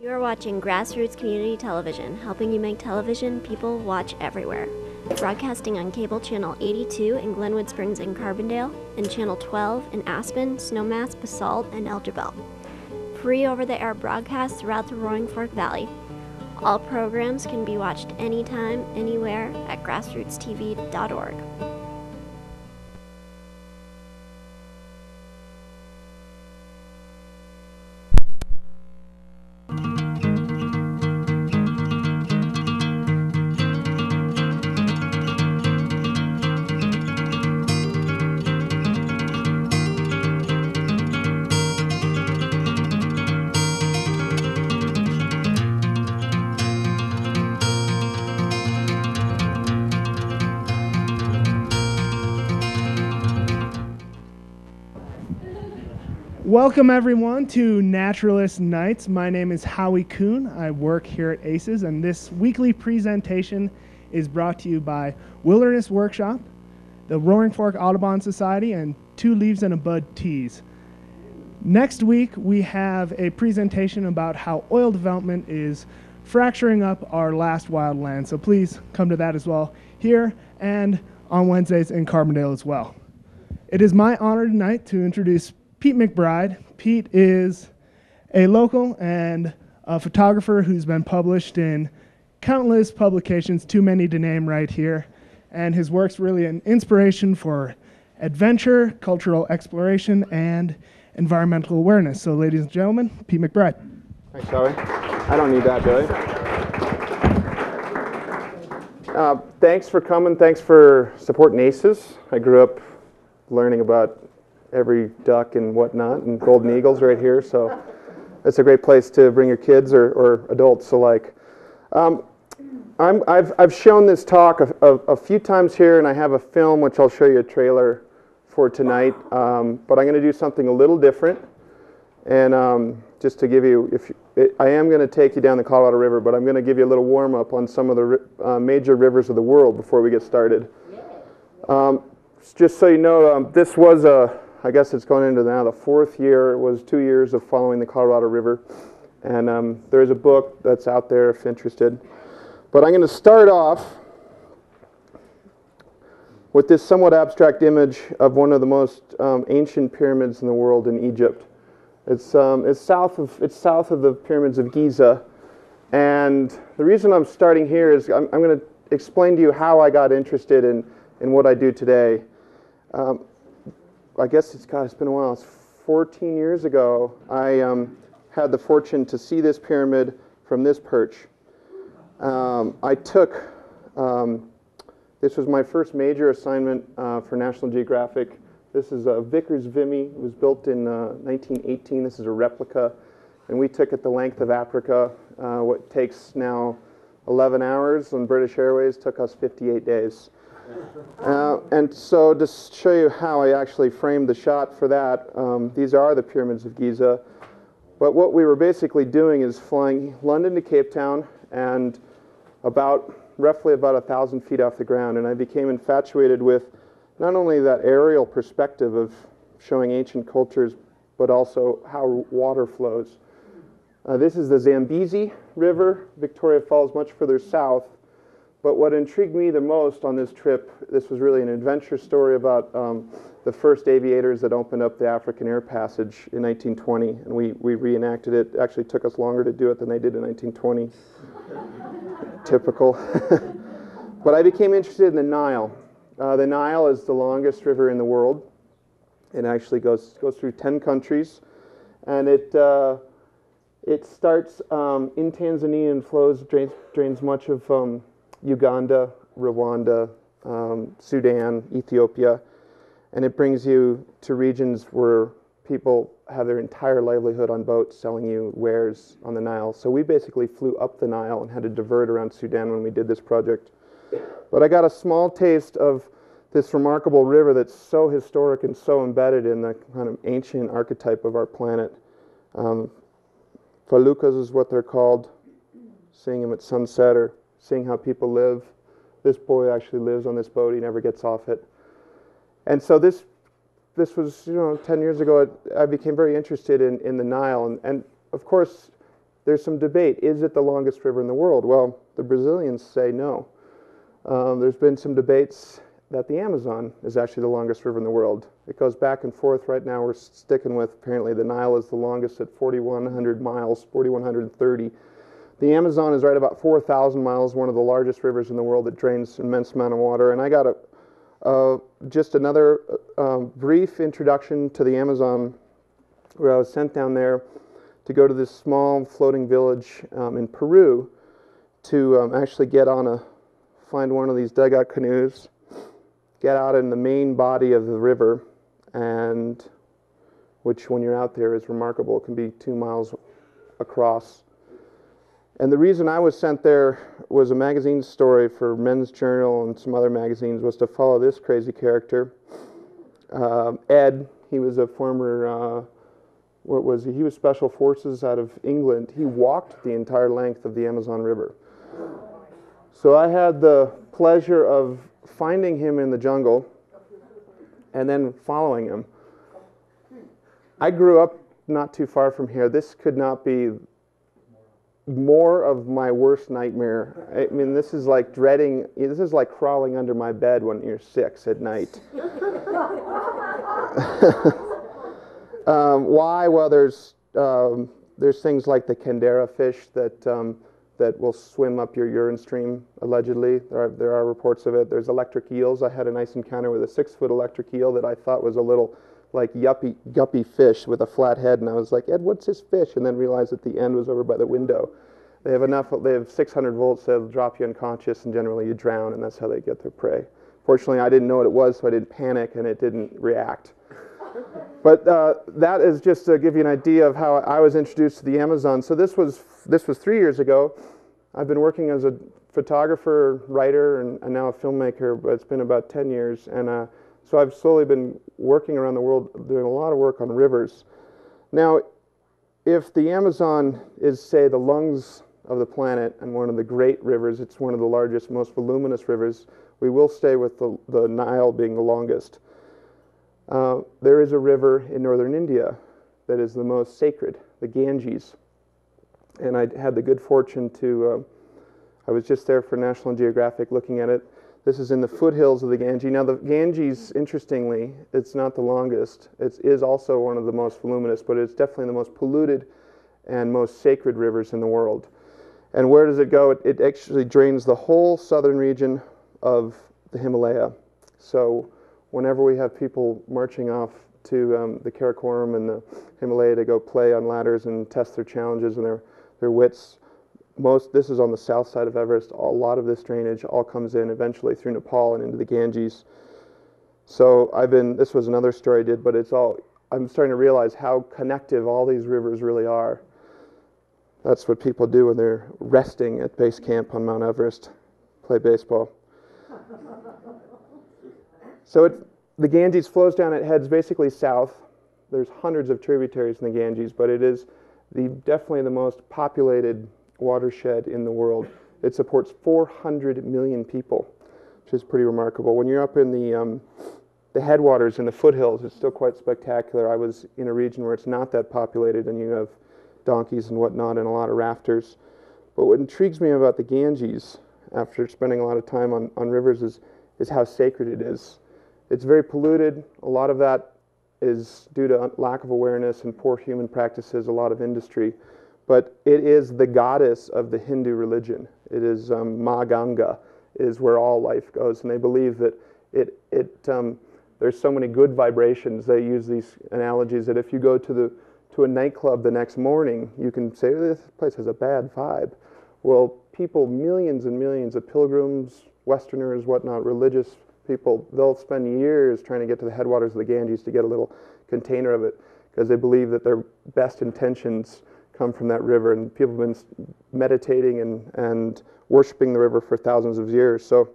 You are watching Grassroots Community Television, helping you make television people watch everywhere. Broadcasting on cable channel 82 in Glenwood Springs and Carbondale, and channel 12 in Aspen, Snowmass, Basalt, and El Jebel Free over the air broadcasts throughout the Roaring Fork Valley. All programs can be watched anytime, anywhere at grassrootstv.org. Welcome, everyone, to Naturalist Nights. My name is Howie Kuhn. I work here at ACES, and this weekly presentation is brought to you by Wilderness Workshop, the Roaring Fork Audubon Society, and Two Leaves and a Bud Teas. Next week, we have a presentation about how oil development is fracturing up our last wildland. So please come to that as well here and on Wednesdays in Carbondale as well. It is my honor tonight to introduce Pete McBride. Pete is a local and a photographer who's been published in countless publications, too many to name right here. And his work's really an inspiration for adventure, cultural exploration, and environmental awareness. So, ladies and gentlemen, Pete McBride. Thanks, Howie. I don't need that, Billy. Uh, thanks for coming. Thanks for supporting ACES. I grew up learning about every duck and whatnot, and golden eagles right here. So it's a great place to bring your kids or, or adults alike. Um, I'm, I've, I've shown this talk a, a, a, few times here, and I have a film which I'll show you a trailer for tonight. Um, but I'm going to do something a little different. And um, just to give you, if you, it, I am going to take you down the Colorado River, but I'm going to give you a little warm up on some of the uh, major rivers of the world before we get started. Um, just so you know, um, this was a I guess it's going into now the fourth year. It was two years of following the Colorado River. And um, there's a book that's out there if interested. But I'm going to start off with this somewhat abstract image of one of the most um, ancient pyramids in the world in Egypt. It's, um, it's, south of, it's south of the pyramids of Giza. And the reason I'm starting here is I'm, I'm going to explain to you how I got interested in, in what I do today. Um, I guess it's God, it's been a while. It's 14 years ago. I um, had the fortune to see this pyramid from this perch. Um, I took um, this was my first major assignment uh, for National Geographic. This is a Vickers Vimy. It was built in uh, 1918. This is a replica, and we took it the length of Africa. Uh, what takes now 11 hours on British Airways took us 58 days. Uh, and so to show you how I actually framed the shot for that, um, these are the pyramids of Giza. But what we were basically doing is flying London to Cape Town and about roughly about a thousand feet off the ground. And I became infatuated with not only that aerial perspective of showing ancient cultures, but also how water flows. Uh, this is the Zambezi River. Victoria Falls much further south. But what intrigued me the most on this trip, this was really an adventure story about um, the first aviators that opened up the African Air Passage in 1920, and we, we reenacted it. it. Actually, took us longer to do it than they did in 1920. Typical. but I became interested in the Nile. Uh, the Nile is the longest river in the world. It actually goes goes through 10 countries, and it uh, it starts um, in Tanzania and flows drains drains much of um, Uganda, Rwanda, um, Sudan, Ethiopia, and it brings you to regions where people have their entire livelihood on boats selling you wares on the Nile. So we basically flew up the Nile and had to divert around Sudan when we did this project. But I got a small taste of this remarkable river that's so historic and so embedded in the kind of ancient archetype of our planet. Um, Feluccas is what they're called, seeing them at sunset or seeing how people live. This boy actually lives on this boat. He never gets off it. And so this, this was, you know, 10 years ago, I became very interested in, in the Nile. And, and of course, there's some debate. Is it the longest river in the world? Well, the Brazilians say no. Um, there's been some debates that the Amazon is actually the longest river in the world. It goes back and forth. Right now, we're sticking with apparently the Nile is the longest at 4,100 miles, 4,130. The Amazon is right about 4,000 miles, one of the largest rivers in the world that drains an immense amount of water. And I got a, just another uh, um, brief introduction to the Amazon where I was sent down there to go to this small floating village um, in Peru to um, actually get on a, find one of these dugout canoes, get out in the main body of the river, and which when you're out there is remarkable. It can be two miles across. And the reason I was sent there was a magazine story for Men's Journal and some other magazines was to follow this crazy character, uh, Ed. He was a former uh, what was he? He was special forces out of England. He walked the entire length of the Amazon River. So I had the pleasure of finding him in the jungle and then following him. I grew up not too far from here. This could not be more of my worst nightmare. I mean, this is like dreading, this is like crawling under my bed when you're six at night. Um, why? Well, there's um, there's things like the candiru fish that um, that will swim up your urine stream. Allegedly, there are, there are reports of it. There's electric eels. I had a nice encounter with a six-foot electric eel that I thought was a little like yuppie guppy fish with a flat head, and I was like, Ed, what's this fish? And then realized that the end was over by the window. They have enough. They have 600 volts. They'll drop you unconscious, and generally you drown, and that's how they get their prey. Fortunately, I didn't know what it was, so I didn't panic, and it didn't react. But uh, that is just to give you an idea of how I was introduced to the Amazon. So this was this was three years ago. I've been working as a photographer, writer, and, and now a filmmaker, but it's been about 10 years. And uh, so I've slowly been working around the world, doing a lot of work on rivers. Now, if the Amazon is, say, the lungs of the planet and one of the great rivers, it's one of the largest, most voluminous rivers, we will stay with the, the Nile being the longest. Uh, there is a river in northern India that is the most sacred, the Ganges. And I had the good fortune to, uh, I was just there for National Geographic looking at it. This is in the foothills of the Ganges. Now, the Ganges, interestingly, it's not the longest. It is also one of the most voluminous, but it's definitely the most polluted and most sacred rivers in the world. And where does it go? It, it actually drains the whole southern region of the Himalaya. So, whenever we have people marching off to um, the Karakoram and the Himalaya to go play on ladders and test their challenges and their, their wits, most this is on the south side of Everest. A lot of this drainage all comes in eventually through Nepal and into the Ganges. So I've been. This was another story I did, but it's all. I'm starting to realize how connective all these rivers really are. That's what people do when they're resting at base camp on Mount Everest, play baseball. So it, the Ganges flows down, it heads basically south. There's hundreds of tributaries in the Ganges, but it is the, definitely the most populated watershed in the world. It supports 400 million people, which is pretty remarkable. When you're up in the, um, the headwaters in the foothills, it's still quite spectacular. I was in a region where it's not that populated, and you have donkeys and whatnot and a lot of rafters. But what intrigues me about the Ganges, after spending a lot of time on, on rivers, is, is how sacred it is. It's very polluted. A lot of that is due to lack of awareness and poor human practices, a lot of industry. But it is the goddess of the Hindu religion. It is um, Ma Ganga, is where all life goes. And they believe that it, it, um, there's so many good vibrations. They use these analogies that if you go to, the, to a nightclub the next morning, you can say, this place has a bad vibe. Well, people, millions and millions of pilgrims, Westerners, whatnot, religious people, they'll spend years trying to get to the headwaters of the Ganges to get a little container of it because they believe that their best intentions come from that river. And people have been meditating and, and worshiping the river for thousands of years. So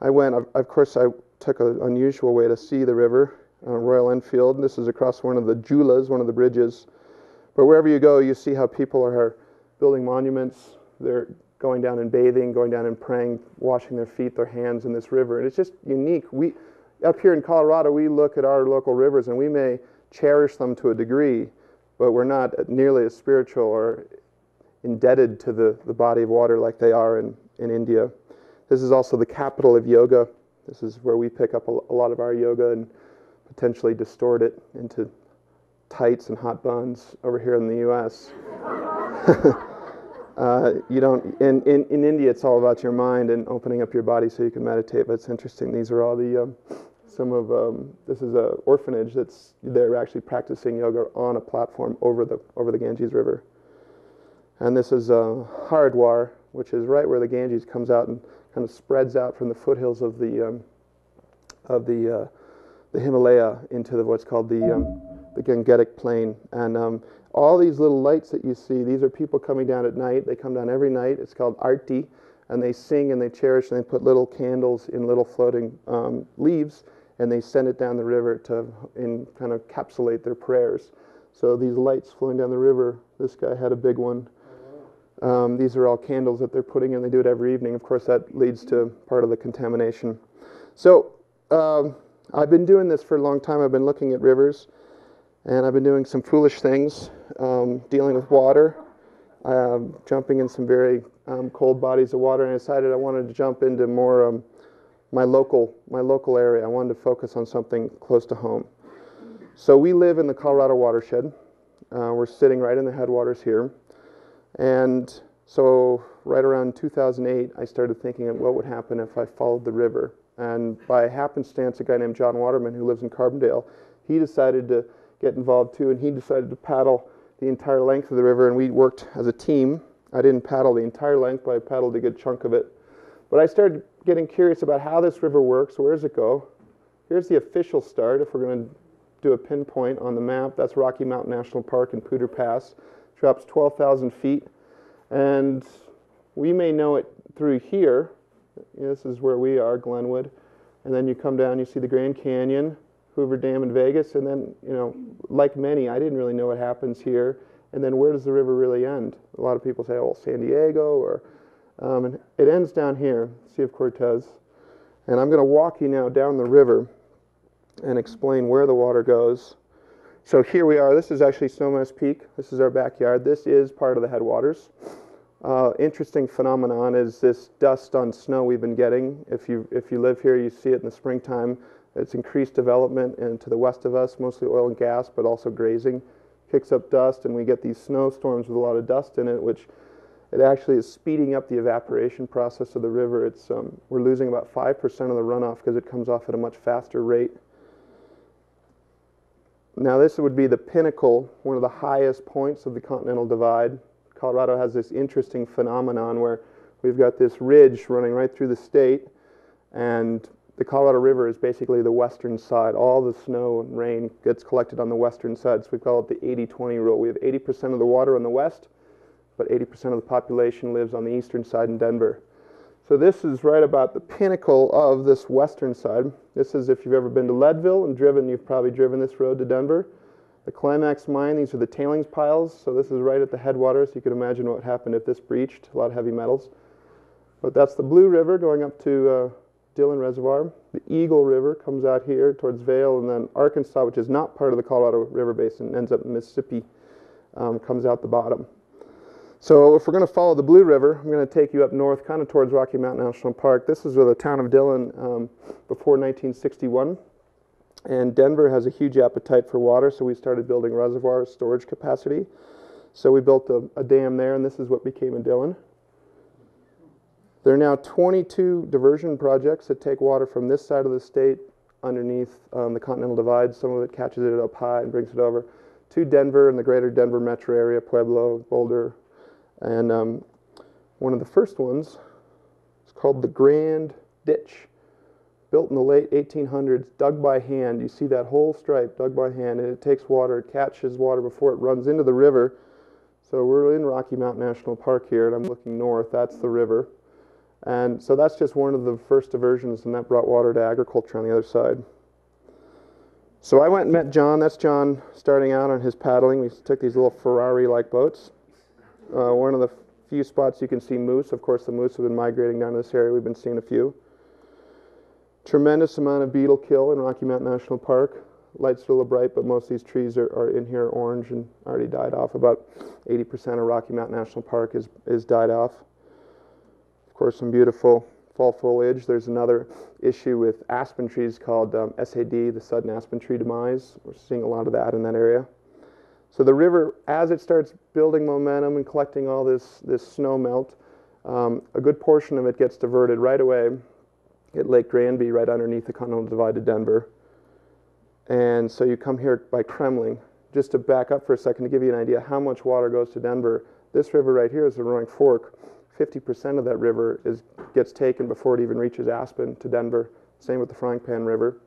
I went, of course, I took an unusual way to see the river on Royal Enfield. This is across one of the Julas, one of the bridges. But wherever you go, you see how people are building monuments. They're going down and bathing, going down and praying, washing their feet, their hands in this river. And it's just unique. We, up here in Colorado, we look at our local rivers and we may cherish them to a degree, but we're not nearly as spiritual or indebted to the, the body of water like they are in, in India. This is also the capital of yoga. This is where we pick up a, a lot of our yoga and potentially distort it into tights and hot buns over here in the US. uh, you don't, in, in, in India, it's all about your mind and opening up your body so you can meditate, but it's interesting. These are all the, um, some of, um, this is an orphanage that's, they're actually practicing yoga on a platform over the, over the Ganges River. And this is uh, Haridwar, which is right where the Ganges comes out and kind of spreads out from the foothills of the, um, of the, uh, the Himalaya into the, what's called the, um, the Gangetic Plain. And um, all these little lights that you see, these are people coming down at night. They come down every night. It's called Arti. And they sing and they cherish and they put little candles in little floating um, leaves and they send it down the river to in kind of encapsulate their prayers. So these lights flowing down the river, this guy had a big one. Um, these are all candles that they're putting in. They do it every evening. Of course, that leads to part of the contamination. So um, I've been doing this for a long time. I've been looking at rivers, and I've been doing some foolish things, um, dealing with water, um, jumping in some very um, cold bodies of water. And I decided I wanted to jump into more um, my local my local area. I wanted to focus on something close to home. So we live in the Colorado watershed. Uh, we're sitting right in the headwaters here. And so, right around 2008, I started thinking of what would happen if I followed the river. And by happenstance, a guy named John Waterman, who lives in Carbondale, he decided to get involved too, and he decided to paddle the entire length of the river. And we worked as a team. I didn't paddle the entire length, but I paddled a good chunk of it. But I started getting curious about how this river works. Where does it go? Here's the official start. If we're going to do a pinpoint on the map, that's Rocky Mountain National Park in Poudre Pass drops 12,000 feet. And we may know it through here. This is where we are, Glenwood. And then you come down, you see the Grand Canyon, Hoover Dam in Vegas. And then, you know, like many, I didn't really know what happens here. And then where does the river really end? A lot of people say, oh, San Diego, or um, and it ends down here, Sea of Cortez. And I'm going to walk you now down the river and explain where the water goes so here we are. This is actually Snowmass Peak. This is our backyard. This is part of the headwaters. Uh, interesting phenomenon is this dust on snow we've been getting. If you if you live here, you see it in the springtime. It's increased development and to the west of us, mostly oil and gas, but also grazing, kicks up dust, and we get these snowstorms with a lot of dust in it, which it actually is speeding up the evaporation process of the river. It's um, we're losing about five percent of the runoff because it comes off at a much faster rate. Now, this would be the pinnacle, one of the highest points of the Continental Divide. Colorado has this interesting phenomenon where we've got this ridge running right through the state, and the Colorado River is basically the western side. All the snow and rain gets collected on the western side, so we call it the 80 20 rule. We have 80% of the water on the west, but 80% of the population lives on the eastern side in Denver. So this is right about the pinnacle of this western side. This is if you've ever been to Leadville and driven, you've probably driven this road to Denver. The Climax mine, these are the tailings piles. So this is right at the headwaters. You can imagine what happened if this breached, a lot of heavy metals. But that's the Blue River going up to uh, Dillon Reservoir. The Eagle River comes out here towards Vail, and then Arkansas, which is not part of the Colorado River Basin, ends up in Mississippi, um, comes out the bottom. So if we're going to follow the Blue River, I'm going to take you up north, kind of towards Rocky Mountain National Park. This is the town of Dillon um, before 1961. And Denver has a huge appetite for water, so we started building reservoir storage capacity. So we built a, a dam there, and this is what became a Dillon. There are now 22 diversion projects that take water from this side of the state underneath um, the Continental Divide. Some of it catches it up high and brings it over to Denver and the greater Denver metro area, Pueblo, Boulder, and um, one of the first ones is called the Grand Ditch, built in the late 1800s, dug by hand. You see that whole stripe dug by hand, and it takes water, it catches water before it runs into the river. So we're in Rocky Mountain National Park here, and I'm looking north. That's the river. And so that's just one of the first diversions, and that brought water to agriculture on the other side. So I went and met John. That's John starting out on his paddling. We took these little Ferrari like boats. Uh, one of the few spots you can see moose. Of course, the moose have been migrating down to this area. We've been seeing a few. Tremendous amount of beetle kill in Rocky Mountain National Park. light's still bright, but most of these trees are, are in here orange and already died off. About 80% of Rocky Mountain National Park is, is died off. Of course, some beautiful fall foliage. There's another issue with aspen trees called um, SAD, the sudden aspen tree demise. We're seeing a lot of that in that area. So the river, as it starts building momentum and collecting all this, this snow melt, um, a good portion of it gets diverted right away at Lake Granby, right underneath the Continental Divide of Denver. And so you come here by Kremling. Just to back up for a second to give you an idea how much water goes to Denver, this river right here is the Roaring Fork. 50% of that river is, gets taken before it even reaches Aspen to Denver. Same with the Frying Pan River.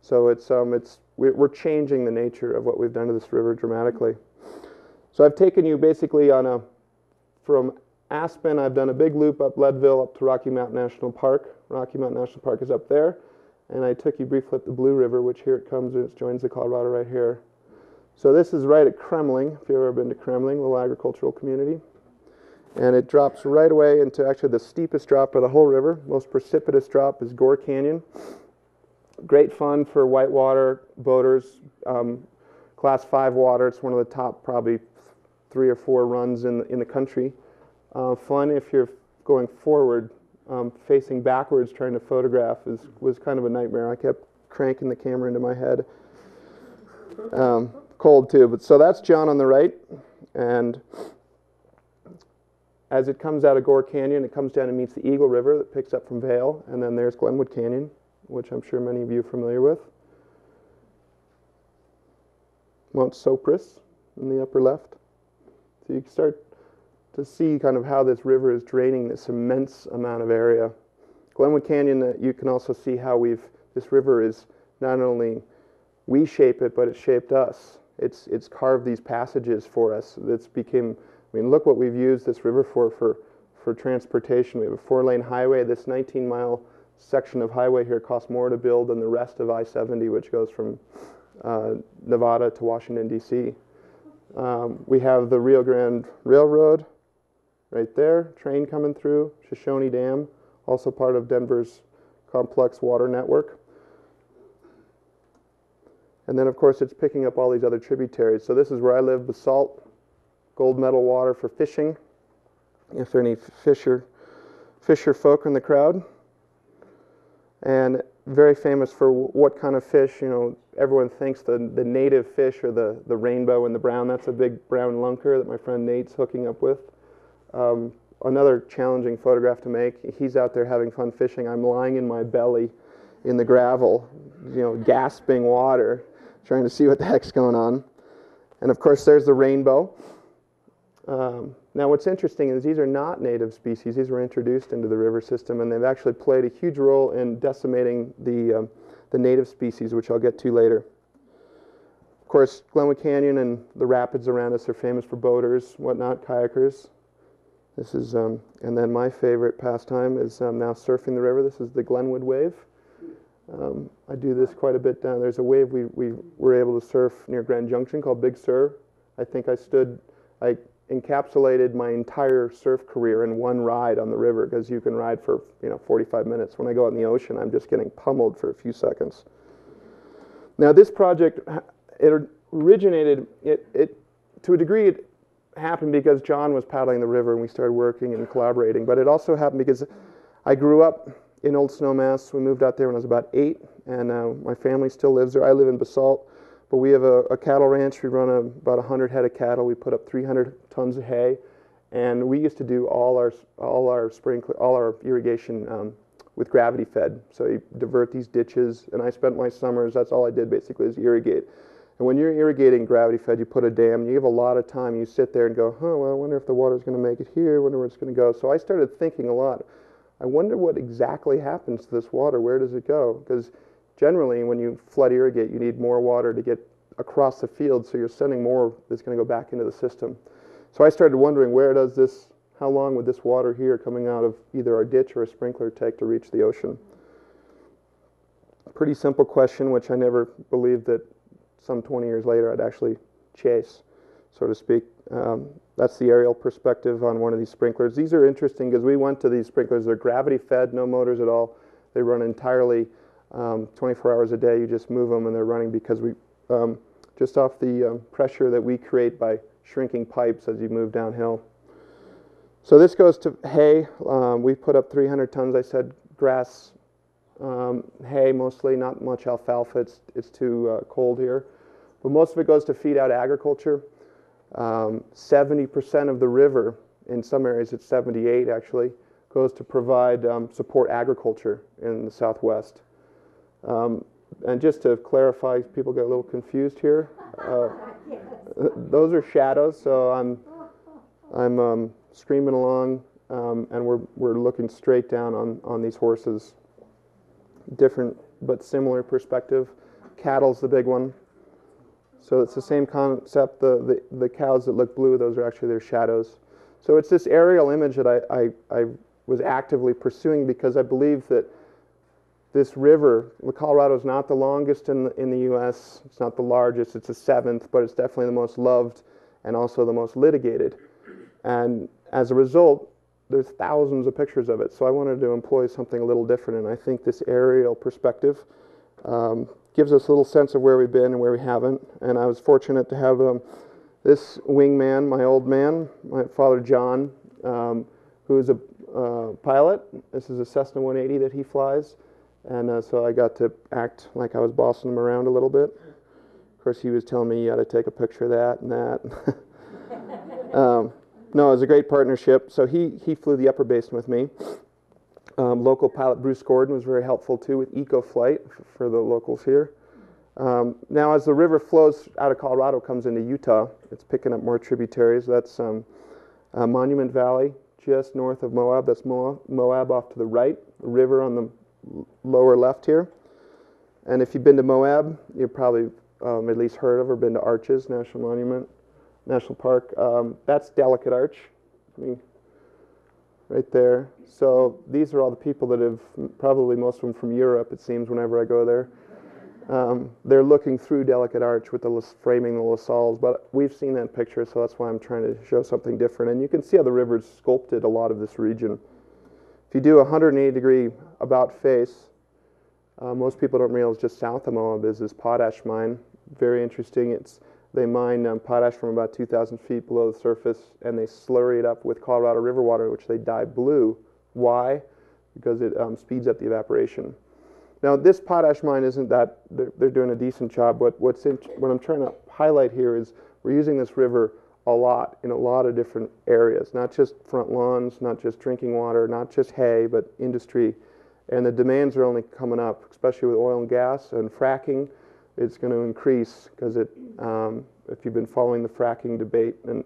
So it's, um, it's, we're changing the nature of what we've done to this river dramatically. So I've taken you basically on a, from Aspen, I've done a big loop up Leadville up to Rocky Mountain National Park. Rocky Mountain National Park is up there. And I took you briefly up the Blue River, which here it comes and it joins the Colorado right here. So this is right at Kremling, if you've ever been to Kremling, little agricultural community. And it drops right away into actually the steepest drop of the whole river. Most precipitous drop is Gore Canyon. Great fun for whitewater boaters. Um, class 5 water, it's one of the top probably three or four runs in the, in the country. Uh, fun if you're going forward um, facing backwards trying to photograph is, was kind of a nightmare. I kept cranking the camera into my head. Um, cold too, but so that's John on the right. And as it comes out of Gore Canyon, it comes down and meets the Eagle River that picks up from Vail, And then there's Glenwood Canyon, which I'm sure many of you are familiar with. Mount Sopris in the upper left. So you can start to see kind of how this river is draining this immense amount of area. Glenwood Canyon, uh, you can also see how we've, this river is not only we shape it, but it shaped us. It's, it's carved these passages for us. It's became, I mean, look what we've used this river for, for, for transportation. We have a four lane highway. This 19 mile section of highway here costs more to build than the rest of I 70, which goes from uh, Nevada to Washington, D.C. Um, we have the Rio Grande Railroad, right there, train coming through, Shoshone Dam, also part of Denver's complex water network. And then, of course, it's picking up all these other tributaries. So this is where I live, Basalt, gold medal water for fishing. If there are any fisher, fisher folk in the crowd. And very famous for what kind of fish, you know, everyone thinks the, the native fish are the, the rainbow and the brown. That's a big brown lunker that my friend Nate's hooking up with. Um, another challenging photograph to make. He's out there having fun fishing. I'm lying in my belly in the gravel, you know, gasping water, trying to see what the heck's going on. And of course, there's the rainbow. Um, now, what's interesting is these are not native species. These were introduced into the river system, and they've actually played a huge role in decimating the, um, the native species, which I'll get to later. Of course, Glenwood Canyon and the rapids around us are famous for boaters, whatnot, kayakers. This is, um, and then my favorite pastime is um, now surfing the river. This is the Glenwood wave. Um, I do this quite a bit down. There's a wave we, we were able to surf near Grand Junction called Big Sur. I think I stood, I encapsulated my entire surf career in one ride on the river because you can ride for you know 45 minutes. When I go out in the ocean, I'm just getting pummeled for a few seconds. Now this project, it originated, it, it to a degree, it happened because John was paddling the river and we started working and collaborating. But it also happened because I grew up in Old Snowmass. We moved out there when I was about eight, and uh, my family still lives there. I live in Basalt, but we have a, a cattle ranch. We run a, about 100 head of cattle. We put up 300 tons of hay, and we used to do all our all our sprinkler, all our irrigation um, with gravity fed. So you divert these ditches, and I spent my summers. That's all I did basically is irrigate. And when you're irrigating gravity fed, you put a dam, you have a lot of time. You sit there and go, huh, well, I wonder if the water's going to make it here, I wonder where it's going to go. So I started thinking a lot. I wonder what exactly happens to this water. Where does it go? Because generally, when you flood irrigate, you need more water to get across the field, so you're sending more that's going to go back into the system. So I started wondering, where does this, how long would this water here coming out of either our ditch or a sprinkler take to reach the ocean? Pretty simple question, which I never believed that some 20 years later I'd actually chase, so to speak. Um, that's the aerial perspective on one of these sprinklers. These are interesting because we went to these sprinklers. They're gravity fed, no motors at all. They run entirely um, 24 hours a day. You just move them and they're running because we, um, just off the um, pressure that we create by shrinking pipes as you move downhill. So this goes to hay. Um, we put up 300 tons, I said, grass, um, hay mostly, not much alfalfa. It's, it's too uh, cold here. But most of it goes to feed out agriculture. 70% um, of the river, in some areas it's 78 actually, goes to provide support agriculture in the southwest. Um, and just to clarify, people get a little confused here. Uh, those are shadows, so I'm, I'm um, screaming along, um, and we're, we're looking straight down on, on these horses. Different but similar perspective. Cattle's the big one. So it's the same concept. The, the, the cows that look blue, those are actually their shadows. So it's this aerial image that I, I, I was actively pursuing because I believe that this river, the Colorado is not the longest in the, in the U.S. It's not the largest. It's the seventh, but it's definitely the most loved and also the most litigated. And as a result, there's thousands of pictures of it. So I wanted to employ something a little different, and I think this aerial perspective um, gives us a little sense of where we've been and where we haven't. And I was fortunate to have um, this wingman, my old man, my father John, um, who is a uh, pilot. This is a Cessna 180 that he flies. And uh, so I got to act like I was bossing him around a little bit. Of course, he was telling me you got to take a picture of that and that. um, no, it was a great partnership. So he, he flew the upper basin with me. Um, local pilot Bruce Gordon was very helpful too with EcoFlight for the locals here. Um, now, as the river flows out of Colorado, comes into Utah, it's picking up more tributaries. That's um, uh, Monument Valley, just north of Moab. That's Moab, Moab off to the right, the river on the lower left here. And if you've been to Moab, you've probably um, at least heard of or been to Arches National Monument, National Park. Um, that's Delicate Arch, I mean, right there. So these are all the people that have, probably most of them from Europe, it seems, whenever I go there. Um, they're looking through Delicate Arch with the framing the La Salles, but we've seen that picture, so that's why I'm trying to show something different. And you can see how the river's sculpted a lot of this region. If you do a 180 degree about face, uh, most people don't realize just south of Moab is this potash mine. Very interesting. It's they mine um, potash from about 2,000 feet below the surface, and they slurry it up with Colorado River water, which they dye blue. Why? Because it um, speeds up the evaporation. Now, this potash mine isn't that they're, they're doing a decent job. But what's in, what I'm trying to highlight here is we're using this river a lot in a lot of different areas, not just front lawns, not just drinking water, not just hay, but industry. And the demands are only coming up, especially with oil and gas and fracking. It's going to increase because it, um, if you've been following the fracking debate, and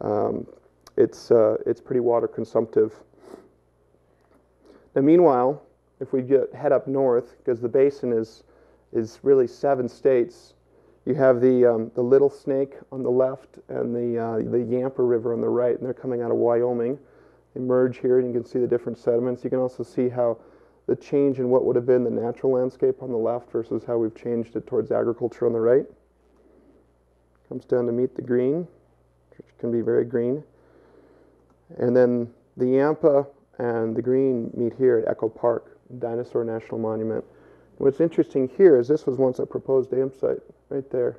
um, it's uh, it's pretty water consumptive. Now, meanwhile, if we get head up north, because the basin is is really seven states, you have the, um, the Little Snake on the left and the, uh, the Yampa River on the right, and they're coming out of Wyoming. They merge here, and you can see the different sediments. You can also see how the change in what would have been the natural landscape on the left versus how we've changed it towards agriculture on the right. Comes down to meet the green, which can be very green. And then the Yampa and the green meet here at Echo Park, Dinosaur National Monument. What's interesting here is this was once a proposed dam site right there.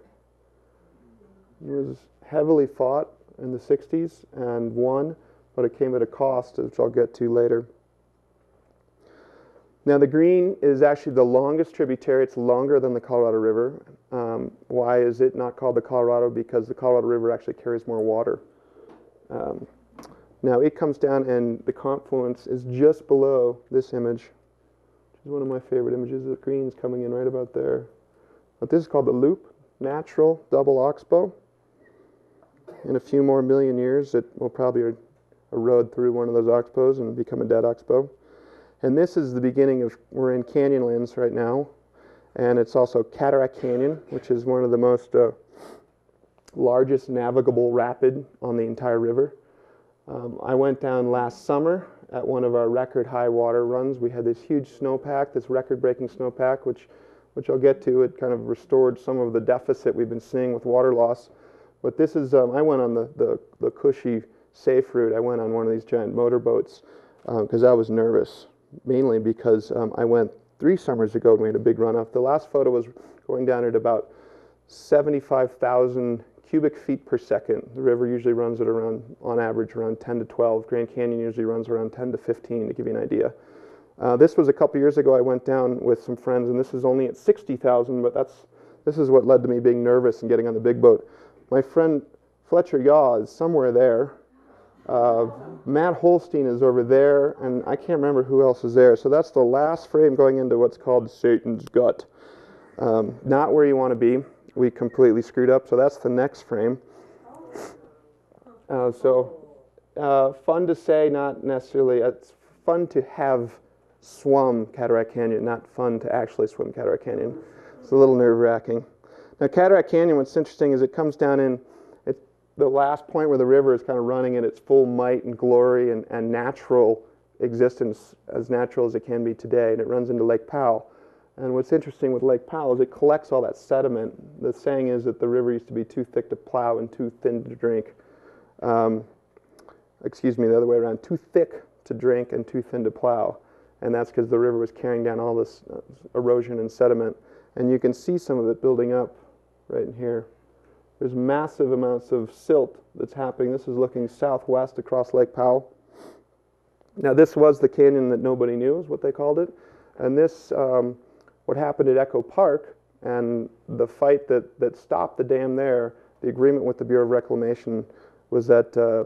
It was heavily fought in the 60s and won, but it came at a cost, which I'll get to later. Now, the Green is actually the longest tributary. It's longer than the Colorado River. Um, why is it not called the Colorado? Because the Colorado River actually carries more water. Um, now, it comes down, and the confluence is just below this image which is one of my favorite images. The green's coming in right about there. But this is called the loop, natural double oxbow. In a few more million years, it will probably erode through one of those oxbows and become a dead oxbow. And this is the beginning of, we're in Canyonlands right now. And it's also Cataract Canyon, which is one of the most uh, largest navigable rapid on the entire river. Um, I went down last summer at one of our record high water runs. We had this huge snowpack, this record breaking snowpack, which, which I'll get to. It kind of restored some of the deficit we've been seeing with water loss. But this is, um, I went on the, the, the cushy, safe route. I went on one of these giant motorboats because um, I was nervous, mainly because um, I went three summers ago and we had a big runoff. The last photo was going down at about 75,000 cubic feet per second. The river usually runs at around, on average, around 10 to 12. Grand Canyon usually runs around 10 to 15, to give you an idea. Uh, this was a couple years ago. I went down with some friends, and this is only at 60,000, but that's this is what led to me being nervous and getting on the big boat. My friend Fletcher Yaw is somewhere there. Uh, Matt Holstein is over there, and I can't remember who else is there. So that's the last frame going into what's called Satan's gut. Um, not where you want to be. We completely screwed up. So that's the next frame. Uh, so uh, fun to say, not necessarily. It's fun to have swum Cataract Canyon, not fun to actually swim Cataract Canyon. It's a little nerve wracking. Now, Cataract Canyon, what's interesting is it comes down in the last point where the river is kind of running in its full might and glory and, and natural existence, as natural as it can be today, and it runs into Lake Powell. And what's interesting with Lake Powell is it collects all that sediment. The saying is that the river used to be too thick to plow and too thin to drink. Um, excuse me, the other way around, too thick to drink and too thin to plow. And that's because the river was carrying down all this uh, erosion and sediment. And you can see some of it building up right in here. There's massive amounts of silt that's happening. This is looking southwest across Lake Powell. Now, this was the canyon that nobody knew, is what they called it. And this, um, what happened at Echo Park, and the fight that, that stopped the dam there, the agreement with the Bureau of Reclamation was that uh,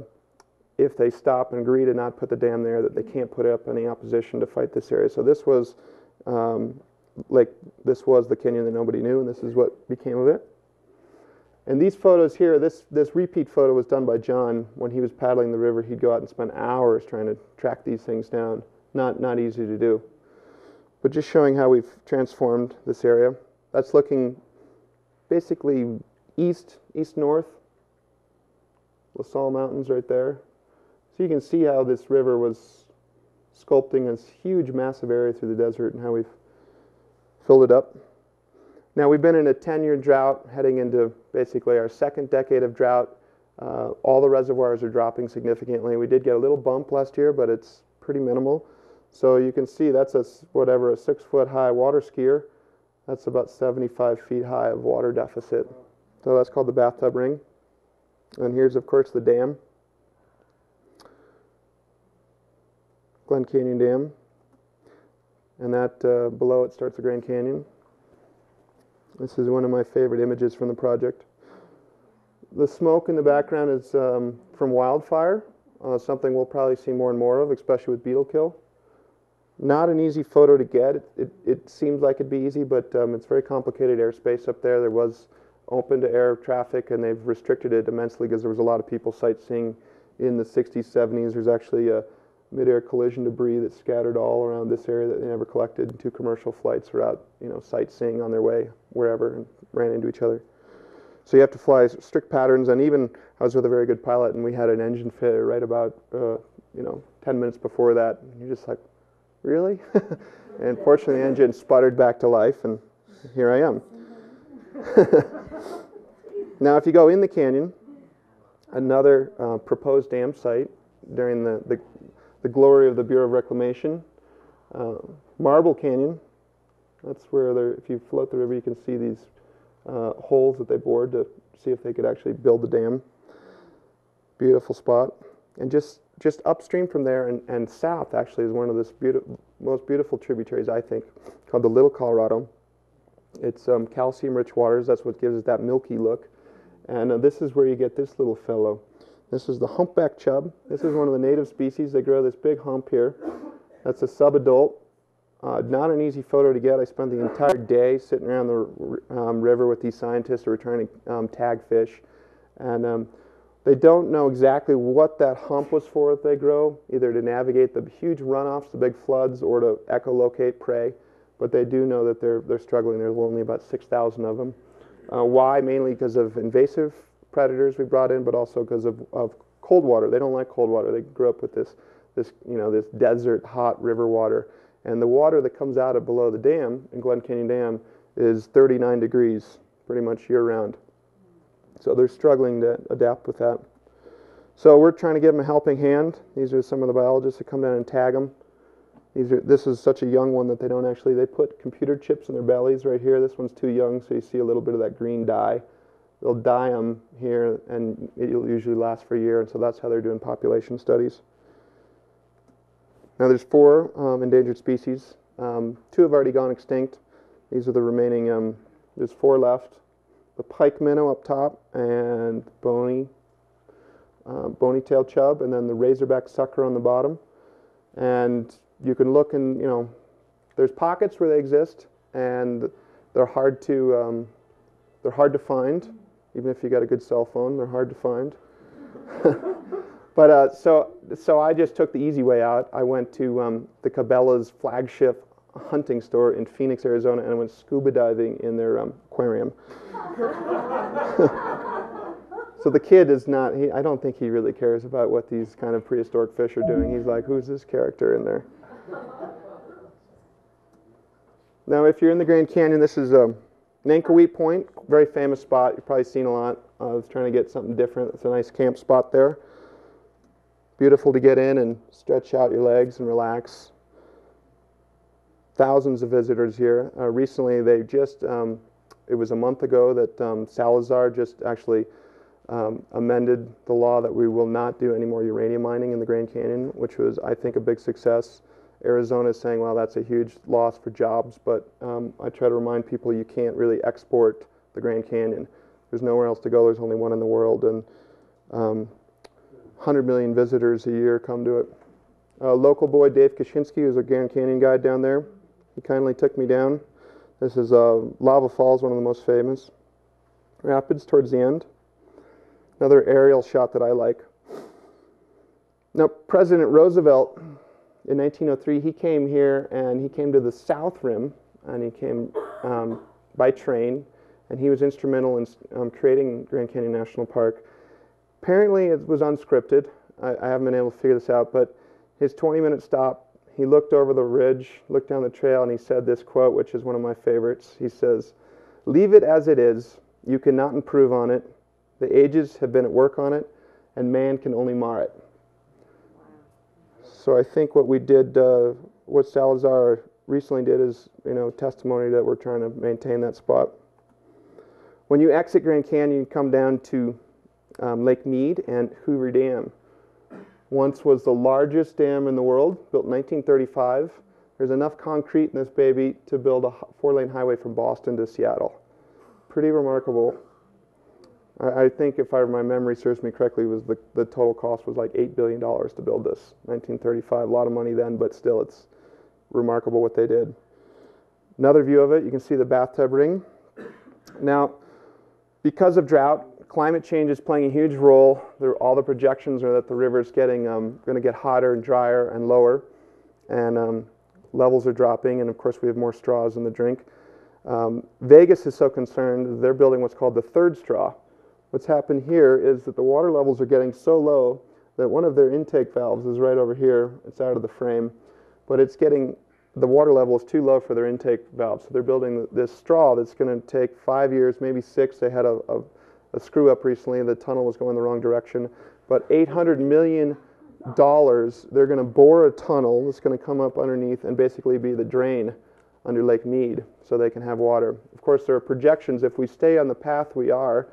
if they stop and agree to not put the dam there, that they can't put up any opposition to fight this area. So this was um, like this was the canyon that nobody knew, and this is what became of it. And these photos here, this, this repeat photo was done by John when he was paddling the river. He'd go out and spend hours trying to track these things down. Not, not easy to do. But just showing how we've transformed this area. That's looking basically east, east-north. La Salle Mountains right there. So you can see how this river was sculpting this huge, massive area through the desert and how we've filled it up. Now, we've been in a 10 year drought, heading into basically our second decade of drought. Uh, all the reservoirs are dropping significantly. We did get a little bump last year, but it's pretty minimal. So you can see that's a whatever a six foot high water skier. That's about 75 feet high of water deficit. So that's called the bathtub ring. And here's, of course, the dam. Glen Canyon Dam and that uh, below it starts the Grand Canyon. This is one of my favorite images from the project. The smoke in the background is um, from wildfire, uh, something we'll probably see more and more of, especially with beetle kill. Not an easy photo to get. It, it, it seems like it'd be easy, but um, it's very complicated airspace up there. There was open to air traffic, and they've restricted it immensely because there was a lot of people sightseeing in the 60s, 70s. There's actually a mid-air collision debris that's scattered all around this area that they never collected. Two commercial flights were out, you know, sightseeing on their way wherever and ran into each other. So you have to fly strict patterns, and even I was with a very good pilot, and we had an engine failure right about, uh, you know, 10 minutes before that. And you're just like, really? and fortunately, the engine sputtered back to life, and here I am. now, if you go in the canyon, another uh, proposed dam site during the, the the glory of the Bureau of Reclamation. Uh, Marble Canyon, that's where if you float the river, you can see these uh, holes that they bored to see if they could actually build the dam. Beautiful spot. And just, just upstream from there and, and south, actually, is one of the beauti- most beautiful tributaries, I think, called the Little Colorado. It's um, calcium rich waters, that's what gives it that milky look. And uh, this is where you get this little fellow. This is the humpback chub. This is one of the native species. They grow this big hump here. That's a subadult. Uh, not an easy photo to get. I spent the entire day sitting around the um, river with these scientists who were trying to um, tag fish. And um, they don't know exactly what that hump was for that they grow, either to navigate the huge runoffs, the big floods, or to echolocate prey. But they do know that they're, they're struggling. There's only about 6,000 of them. Uh, why? Mainly because of invasive predators we brought in, but also because of, of cold water. They don't like cold water. They grew up with this, this, you know, this desert hot river water. And the water that comes out of below the dam, in Glen Canyon Dam, is 39 degrees pretty much year round. So they're struggling to adapt with that. So we're trying to give them a helping hand. These are some of the biologists that come down and tag them. These are, this is such a young one that they don't actually, they put computer chips in their bellies right here. This one's too young, so you see a little bit of that green dye. They'll dye them here, and it'll usually last for a year, and so that's how they're doing population studies. Now there's four um, endangered species. Um, two have already gone extinct. These are the remaining, um, there's four left. The pike minnow up top, and bony, uh, bony-tailed chub, and then the razorback sucker on the bottom. And you can look and, you know, there's pockets where they exist, and they're hard to, um, they're hard to find, even if you got a good cell phone, they're hard to find. but uh, so, so I just took the easy way out. I went to um, the Cabela's flagship hunting store in Phoenix, Arizona, and I went scuba diving in their um, aquarium. so the kid is not, he, I don't think he really cares about what these kind of prehistoric fish are doing. He's like, who's this character in there? Now, if you're in the Grand Canyon, this is um, Nankoweap Point, very famous spot. You've probably seen a lot. I was trying to get something different. It's a nice camp spot there. Beautiful to get in and stretch out your legs and relax. Thousands of visitors here. Uh, recently, they just, um, it was a month ago that um, Salazar just actually um, amended the law that we will not do any more uranium mining in the Grand Canyon, which was, I think, a big success. Arizona is saying, well, that's a huge loss for jobs, but um, I try to remind people you can't really export the Grand Canyon. There's nowhere else to go. There's only one in the world, and um, 100 million visitors a year come to it. Uh, local boy Dave Kaczynski, who's a Grand Canyon guide down there, he kindly took me down. This is uh, Lava Falls, one of the most famous rapids towards the end. Another aerial shot that I like. Now, President Roosevelt, in 1903, he came here and he came to the South Rim and he came um, by train and he was instrumental in um, creating Grand Canyon National Park. Apparently, it was unscripted. I, I haven't been able to figure this out, but his 20 minute stop, he looked over the ridge, looked down the trail, and he said this quote, which is one of my favorites. He says, Leave it as it is. You cannot improve on it. The ages have been at work on it, and man can only mar it. So I think what we did, uh, what Salazar recently did, is you know testimony that we're trying to maintain that spot. When you exit Grand Canyon, you come down to um, Lake Mead and Hoover Dam. Once was the largest dam in the world, built in 1935. There's enough concrete in this baby to build a four-lane highway from Boston to Seattle. Pretty remarkable. I, I think if I, my memory serves me correctly, was the, the total cost was like $8 billion to build this. 1935, a lot of money then, but still it's remarkable what they did. Another view of it, you can see the bathtub ring. Now, because of drought, climate change is playing a huge role. There, all the projections are that the river is getting um, going to get hotter and drier and lower, and um, levels are dropping. And of course, we have more straws in the drink. Um, Vegas is so concerned they're building what's called the third straw. What's happened here is that the water levels are getting so low that one of their intake valves is right over here. It's out of the frame, but it's getting the water level is too low for their intake valve. So they're building this straw that's going to take five years, maybe six. They had a, a, a screw up recently. The tunnel was going the wrong direction. But $800 million, they're going to bore a tunnel that's going to come up underneath and basically be the drain under Lake Mead so they can have water. Of course, there are projections. If we stay on the path we are,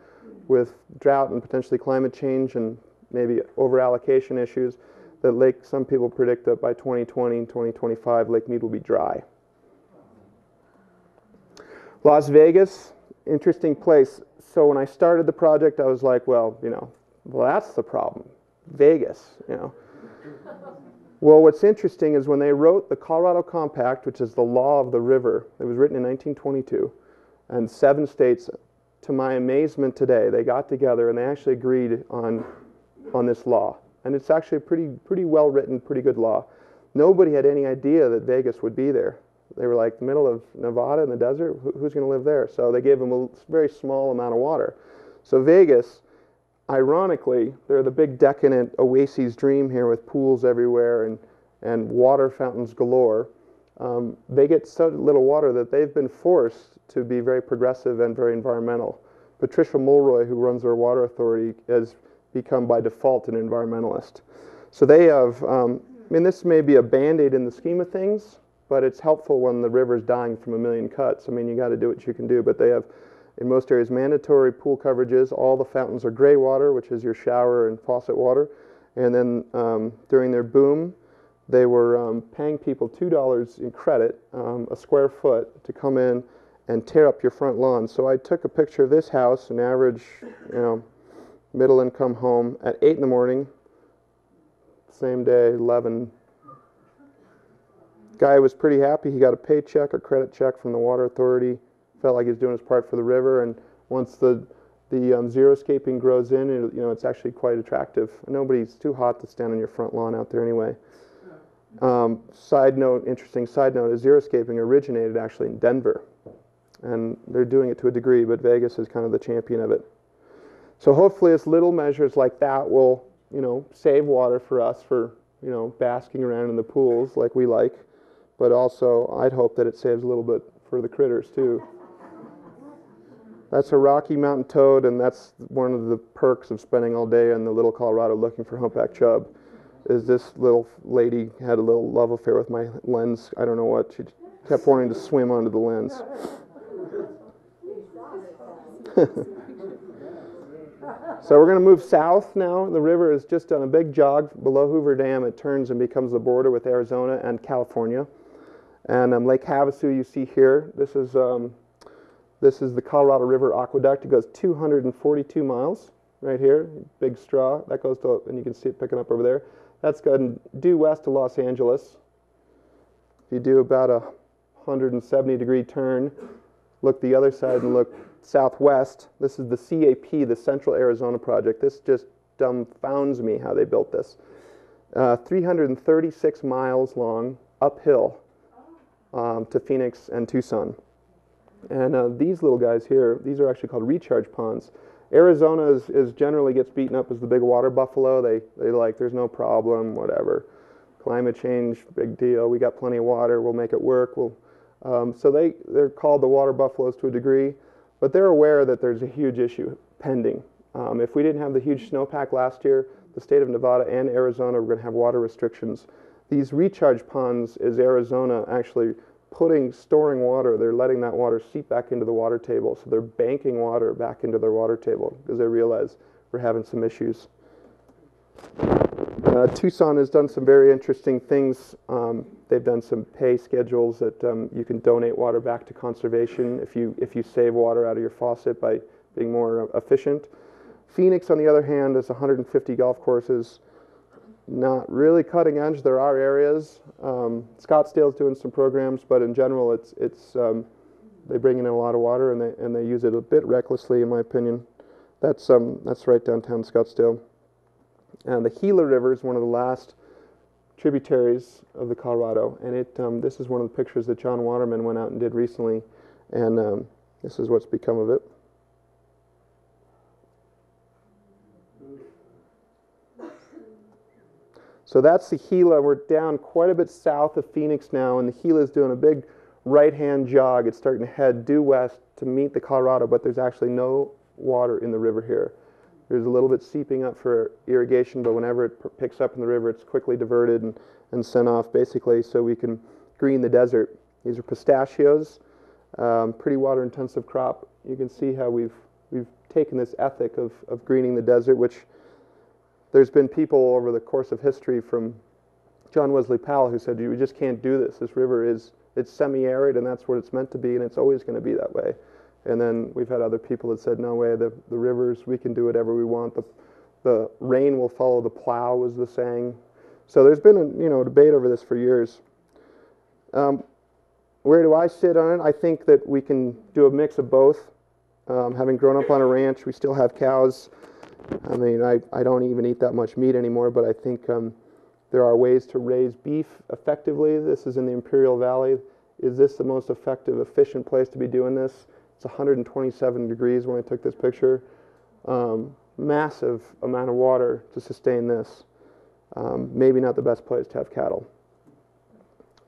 with drought and potentially climate change and maybe over allocation issues, that Lake, some people predict that by 2020, and 2025, Lake Mead will be dry. Las Vegas, interesting place. So when I started the project, I was like, well, you know, well, that's the problem. Vegas, you know. well, what's interesting is when they wrote the Colorado Compact, which is the law of the river, it was written in 1922, and seven states to my amazement today, they got together and they actually agreed on, on this law. And it's actually a pretty, pretty well written, pretty good law. Nobody had any idea that Vegas would be there. They were like the middle of Nevada in the desert. Who's going to live there? So they gave them a very small amount of water. So Vegas, ironically, they're the big decadent oases dream here with pools everywhere and, and water fountains galore. Um, they get so little water that they've been forced to be very progressive and very environmental. Patricia Mulroy, who runs their water authority, has become by default an environmentalist. So they have um, I mean, this may be a band aid in the scheme of things, but it's helpful when the river's dying from a million cuts. I mean, you got to do what you can do, but they have, in most areas, mandatory pool coverages. All the fountains are gray water, which is your shower and faucet water. And then um, during their boom, they were um, paying people $2 in credit, um, a square foot, to come in and tear up your front lawn. So I took a picture of this house, an average, you know, middle income home, at 8 in the morning, same day, 11. Guy was pretty happy. He got a paycheck, a credit check from the water authority. Felt like he was doing his part for the river. And once the the um, xeriscaping grows in, it, you know, it's actually quite attractive. Nobody's too hot to stand on your front lawn out there anyway. Um, side note, interesting side note, is xeriscaping originated actually in Denver. And they're doing it to a degree, but Vegas is kind of the champion of it. So hopefully, it's little measures like that will, you know, save water for us for, you know, basking around in the pools like we like. But also, I'd hope that it saves a little bit for the critters too. That's a Rocky Mountain toad, and that's one of the perks of spending all day in the Little Colorado looking for humpback chub. Is this little lady had a little love affair with my lens? I don't know what. She kept wanting to swim onto the lens. So we're going to move south now. The river is just on a big jog below Hoover Dam. It turns and becomes the border with Arizona and California. And um, Lake Havasu you see here. This is um, this is the Colorado River Aqueduct. It goes 242 miles right here. Big straw that goes to, and you can see it picking up over there. That's going due west to Los Angeles. If you do about a 170 degree turn, look the other side and look southwest. This is the CAP, the Central Arizona Project. This just dumbfounds me how they built this. Uh, 336 miles long, uphill um, to Phoenix and Tucson. And uh, these little guys here, these are actually called recharge ponds. Arizona is, is, generally gets beaten up as the big water buffalo. They, they like, there's no problem, whatever. Climate change, big deal. We got plenty of water. We'll make it work. We'll, um, so they, they're called the water buffaloes to a degree. But they're aware that there's a huge issue pending. Um, if we didn't have the huge snowpack last year, the state of Nevada and Arizona were going to have water restrictions. These recharge ponds is Arizona actually putting, storing water. They're letting that water seep back into the water table. So they're banking water back into their water table because they realize we're having some issues. Uh, Tucson has done some very interesting things. Um, they've done some pay schedules that um, you can donate water back to conservation if you if you save water out of your faucet by being more efficient. Phoenix, on the other hand, has 150 golf courses. Not really cutting edge. There are areas. Um, Scottsdale's doing some programs, but in general, it's it's um, they bring in a lot of water and they and they use it a bit recklessly, in my opinion. That's um that's right downtown Scottsdale. And the Gila River is one of the last tributaries of the Colorado. And it, um, this is one of the pictures that John Waterman went out and did recently. And um, this is what's become of it. So that's the Gila. We're down quite a bit south of Phoenix now, and the Gila is doing a big right-hand jog. It's starting to head due west to meet the Colorado, but there's actually no water in the river here. There's a little bit seeping up for irrigation, but whenever it picks up in the river, it's quickly diverted and, and sent off basically so we can green the desert. These are pistachios, um, pretty water intensive crop. You can see how we've, we've taken this ethic of, of greening the desert, which there's been people over the course of history from John Wesley Powell who said, you just can't do this. This river is, it's semi-arid and that's what it's meant to be and it's always going to be that way. And then we've had other people that said, no way, the, the rivers, we can do whatever we want. The, the rain will follow the plow, was the saying. So there's been a you know, debate over this for years. Um, where do I sit on it? I think that we can do a mix of both. Um, having grown up on a ranch, we still have cows. I mean, I, I don't even eat that much meat anymore, but I think um, there are ways to raise beef effectively. This is in the Imperial Valley. Is this the most effective, efficient place to be doing this? It's 127 degrees when I took this picture. Um, massive amount of water to sustain this. Um, maybe not the best place to have cattle.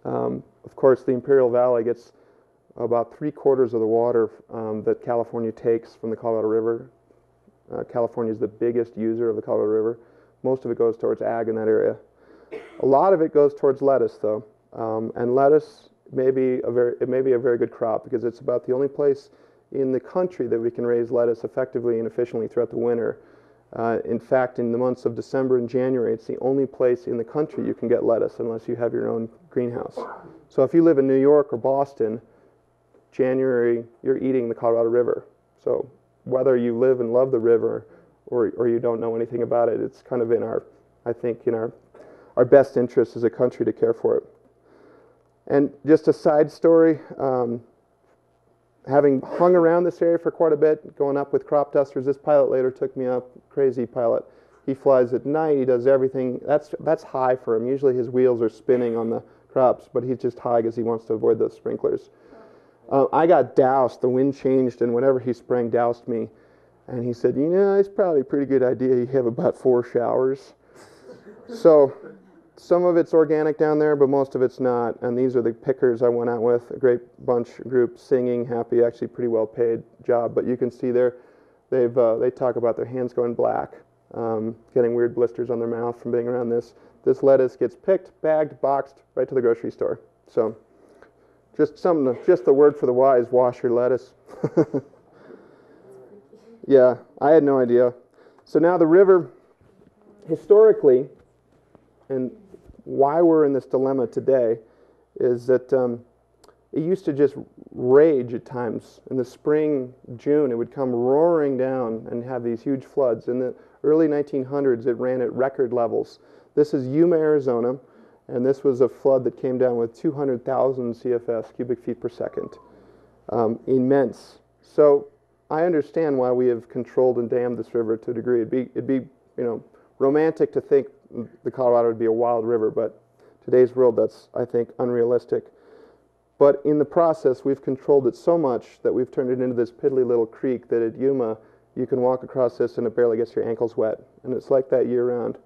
Um, of course, the Imperial Valley gets about three quarters of the water um, that California takes from the Colorado River. Uh, California is the biggest user of the Colorado River. Most of it goes towards ag in that area. A lot of it goes towards lettuce, though, um, and lettuce may be a very it may be a very good crop because it's about the only place in the country that we can raise lettuce effectively and efficiently throughout the winter. Uh, in fact, in the months of December and January, it's the only place in the country you can get lettuce unless you have your own greenhouse. So if you live in New York or Boston, January, you're eating the Colorado River. So whether you live and love the river or, or you don't know anything about it, it's kind of in our, I think, in our, our best interest as a country to care for it. And just a side story, um, having hung around this area for quite a bit, going up with crop dusters, this pilot later took me up, crazy pilot. He flies at night, he does everything. That's, that's high for him. Usually his wheels are spinning on the crops, but he's just high because he wants to avoid those sprinklers. Uh, I got doused, the wind changed, and whenever he sprang, doused me. And he said, You know, it's probably a pretty good idea you have about four showers. so some of it's organic down there, but most of it's not. And these are the pickers I went out with, a great bunch group, singing, happy, actually pretty well paid job. But you can see there, they've uh, they talk about their hands going black, um, getting weird blisters on their mouth from being around this. This lettuce gets picked, bagged, boxed, right to the grocery store. So, just some, just the word for the wise: wash your lettuce. yeah, I had no idea. So now the river, historically, and why we're in this dilemma today is that um, it used to just rage at times. In the spring, June, it would come roaring down and have these huge floods. In the early 1900s, it ran at record levels. This is Yuma, Arizona, and this was a flood that came down with 200,000 CFS, cubic feet per second. Um, immense. So I understand why we have controlled and dammed this river to a degree. It'd be, it'd be you know, romantic to think the Colorado would be a wild river, but today's world, that's, I think, unrealistic. But in the process, we've controlled it so much that we've turned it into this piddly little creek that at Yuma, you can walk across this and it barely gets your ankles wet. And it's like that year round.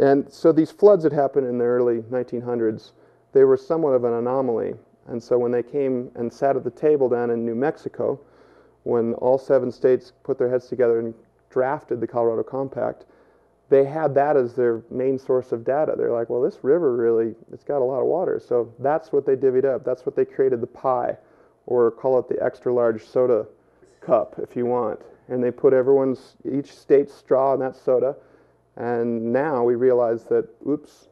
And so these floods that happened in the early 1900s, they were somewhat of an anomaly. And so when they came and sat at the table down in New Mexico, when all seven states put their heads together and drafted the Colorado Compact, they had that as their main source of data. They're like, well, this river really, it's got a lot of water. So that's what they divvied up. That's what they created the pie, or call it the extra large soda cup if you want. And they put everyone's, each state's straw in that soda. And now we realize that, oops,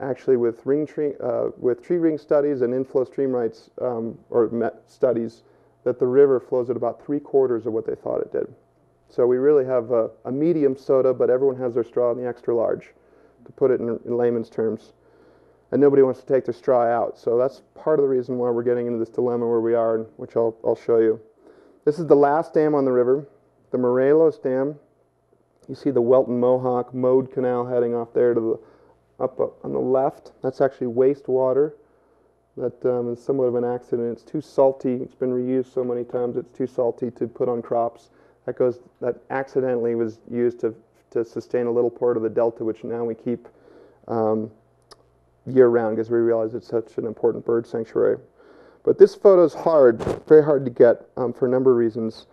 actually with ring tree, uh, with tree ring studies and inflow stream rights um, or studies, that the river flows at about three quarters of what they thought it did. So we really have a, a, medium soda, but everyone has their straw in the extra large, to put it in, in, layman's terms. And nobody wants to take their straw out. So that's part of the reason why we're getting into this dilemma where we are, which I'll, I'll show you. This is the last dam on the river, the Morelos Dam. You see the Wellton-Mohawk Mode Canal heading off there to the up on the left. That's actually wastewater. That um, is somewhat of an accident. It's too salty. It's been reused so many times. It's too salty to put on crops that goes that accidentally was used to to sustain a little part of the delta, which now we keep um, year round because we realize it's such an important bird sanctuary. But this photo is hard, very hard to get um, for a number of reasons.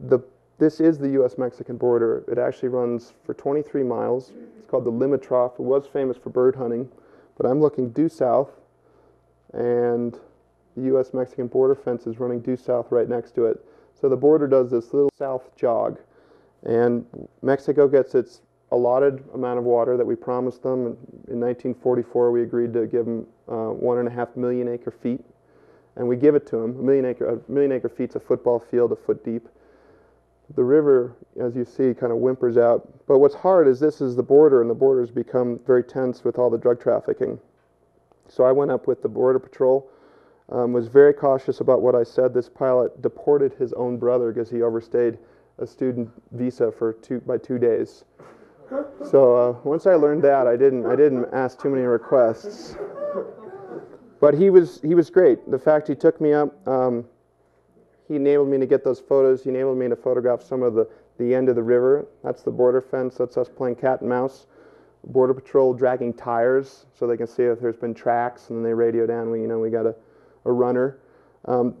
The this is the U.S.-Mexican border. It actually runs for 23 miles. It's called the Limitrophe. It was famous for bird hunting, but I'm looking due south, and the U.S.-Mexican border fence is running due south right next to it. So the border does this little south jog, and Mexico gets its allotted amount of water that we promised them. In 1944, we agreed to give them uh, one and a half million acre feet, and we give it to them. A million acre, a million acre feet's a football field, a foot deep. The river, as you see, kind of whimpers out. But what's hard is this is the border, and the border's become very tense with all the drug trafficking. So I went up with the Border Patrol um, was very cautious about what I said. This pilot deported his own brother because he overstayed a student visa for two by two days. So uh, once I learned that, I didn't I didn't ask too many requests. But he was he was great. The fact he took me up, um, he enabled me to get those photos. He enabled me to photograph some of the the end of the river. That's the border fence. That's us playing cat and mouse. Border Patrol dragging tires so they can see if there's been tracks, and then they radio down. We you know we got to a runner. Um,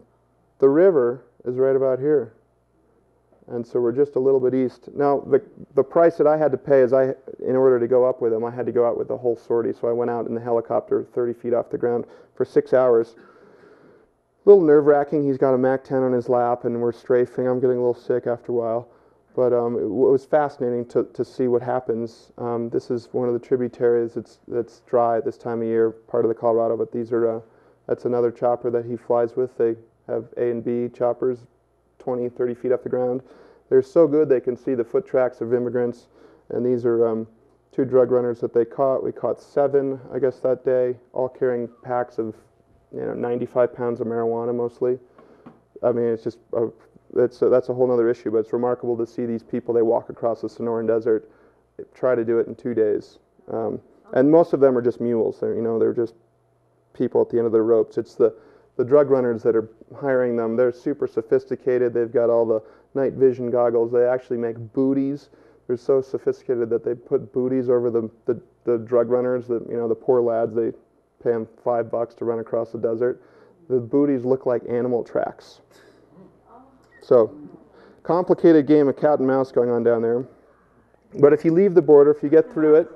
the river is right about here. and so we're just a little bit east. Now, the, the price that I had to pay is I, in order to go up with him, I had to go out with the whole sortie. So I went out in the helicopter 30 feet off the ground for six hours. Little nerve wracking. He's got a MAC 10 on his lap, and we're strafing. I'm getting a little sick after a while. But um, it, it was fascinating to, to see what happens. Um, this is one of the tributaries that's, that's dry at this time of year, part of the Colorado, but these are, uh, that's another chopper that he flies with. They have A and B choppers 20, 30 feet off the ground. They're so good they can see the foot tracks of immigrants. And these are um, two drug runners that they caught. We caught seven, I guess, that day, all carrying packs of, you know, 95 pounds of marijuana mostly. I mean, it's just, a, it's a, that's a whole other issue, but it's remarkable to see these people. They walk across the Sonoran Desert, try to do it in two days. Um, and most of them are just mules. They're, you know, they're just people at the end of their ropes. It's the, the drug runners that are hiring them, they're super sophisticated. They've got all the night vision goggles. They actually make booties. They're so sophisticated that they put booties over the, the, the drug runners, the, you know, the poor lads. They pay them five bucks to run across the desert. The booties look like animal tracks. So, complicated game of cat and mouse going on down there. But if you leave the border, if you get through it,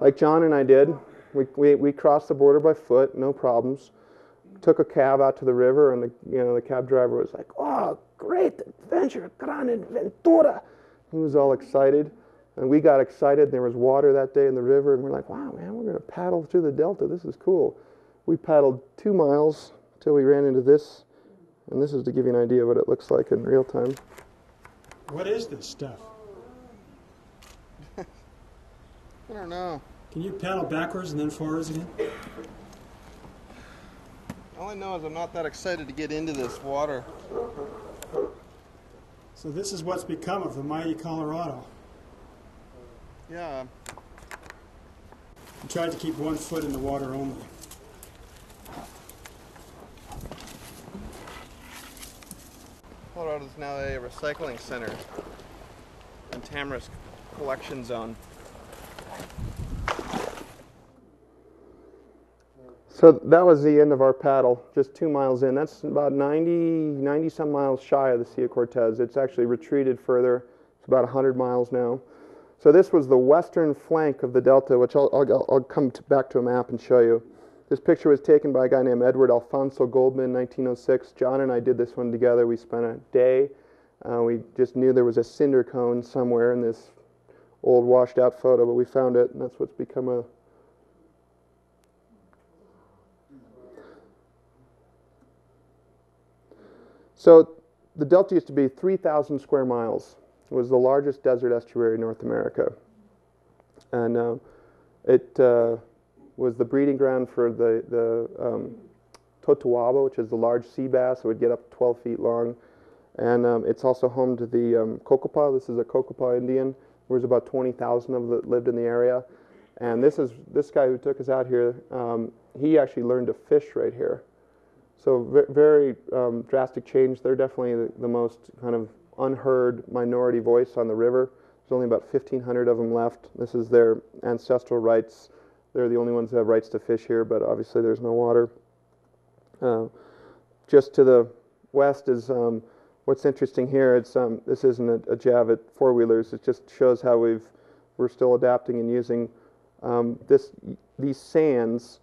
like John and I did, we, we, we crossed the border by foot, no problems took a cab out to the river, and the you know the cab driver was like, "Oh, great adventure, gran aventura!" He was all excited, and we got excited. There was water that day in the river, and we're like, "Wow, man, we're gonna paddle through the delta. This is cool." We paddled two miles till we ran into this, and this is to give you an idea of what it looks like in real time. What is this stuff? I don't know. Can you paddle backwards and then forwards again? All I know is I'm not that excited to get into this water. So this is what's become of the mighty Colorado. Yeah, You tried to keep one foot in the water only. Colorado is now a recycling center and Tamarisk collection zone. So that was the end of our paddle, just two miles in. That's about 90, 90 some miles shy of the Sea of Cortez. It's actually retreated further. It's about 100 miles now. So this was the western flank of the delta, which I'll, I'll, I'll come to back to a map and show you. This picture was taken by a guy named Edward Alphonso Goldman in 1906. John and I did this one together. We spent a day. Uh, we just knew there was a cinder cone somewhere in this old washed out photo, but we found it, and that's what's become a So the delta used to be 3,000 square miles. Was the largest desert estuary in North America. And uh, it uh, was the breeding ground for the, the um, which is the large sea bass. It would get up 12 feet long. And um, it's also home to the um, Cocopah. This is a Cocopah Indian. There was about 20,000 of them that lived in the area. And this is this guy who took us out here. Um, he actually learned to fish right here. So very um, drastic change. They're definitely the, the most kind of unheard minority voice on the river. There's only about 1,500 of them left. This is their ancestral rights. They're the only ones that have rights to fish here, but obviously there's no water. Uh, just to the west is um, what's interesting here. It's um, this isn't a, a jab at four wheelers. It just shows how we've we're still adapting and using um, this these sands